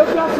Adiós, plaza.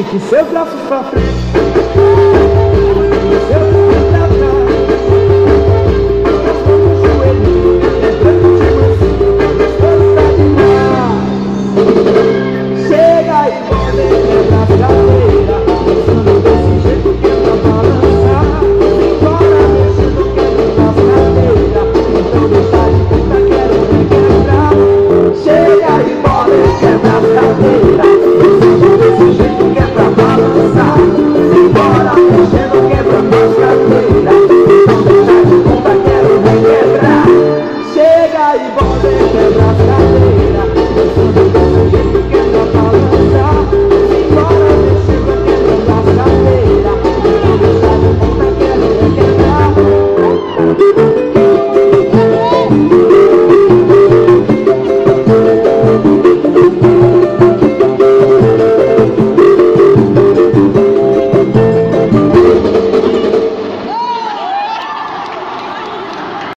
Estique seu braço pra frente. Seu braço pra frente.